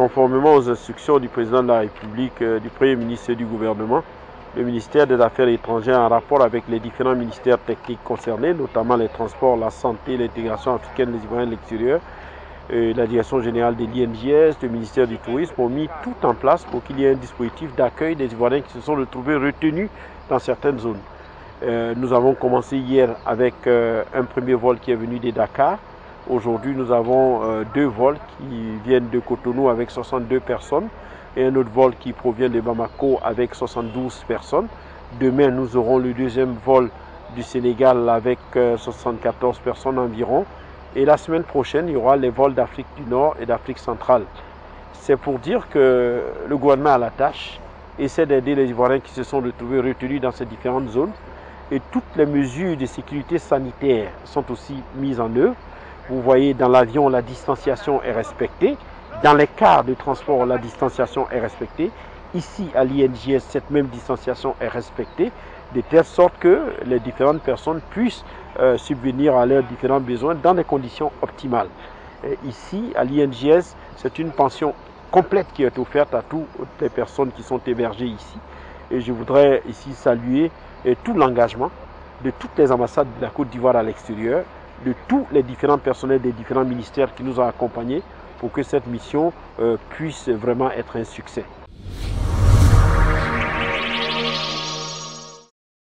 Conformément aux instructions du président de la République, euh, du Premier ministre et du gouvernement, le ministère des Affaires étrangères, en rapport avec les différents ministères techniques concernés, notamment les transports, la santé, l'intégration africaine des Ivoiriens de l'extérieur, euh, la direction générale de l'INGS, le ministère du Tourisme, ont mis tout en place pour qu'il y ait un dispositif d'accueil des Ivoiriens qui se sont retrouvés retenus dans certaines zones. Euh, nous avons commencé hier avec un premier vol qui est venu de Dakar. Aujourd'hui, nous avons euh, deux vols qui viennent de Cotonou avec 62 personnes et un autre vol qui provient de Bamako avec 72 personnes. Demain, nous aurons le deuxième vol du Sénégal avec 74 personnes environ. Et la semaine prochaine, il y aura les vols d'Afrique du Nord et d'Afrique centrale. C'est pour dire que le gouvernement a la tâche, essaie d'aider les Ivoiriens qui se sont retrouvés retenus dans ces différentes zones et toutes les mesures de sécurité sanitaire sont aussi mises en œuvre. Vous voyez, dans l'avion, la distanciation est respectée. Dans les cars de transport, la distanciation est respectée. Ici, à l'INGS, cette même distanciation est respectée, de telle sorte que les différentes personnes puissent euh, subvenir à leurs différents besoins dans des conditions optimales. Ici, à l'INGS, c'est une pension complète qui est offerte à toutes les personnes qui sont hébergées ici. Et je voudrais ici saluer et tout l'engagement de toutes les ambassades de la Côte d'Ivoire à l'extérieur, de tous les différents personnels des différents ministères qui nous ont accompagnés pour que cette mission euh, puisse vraiment être un succès.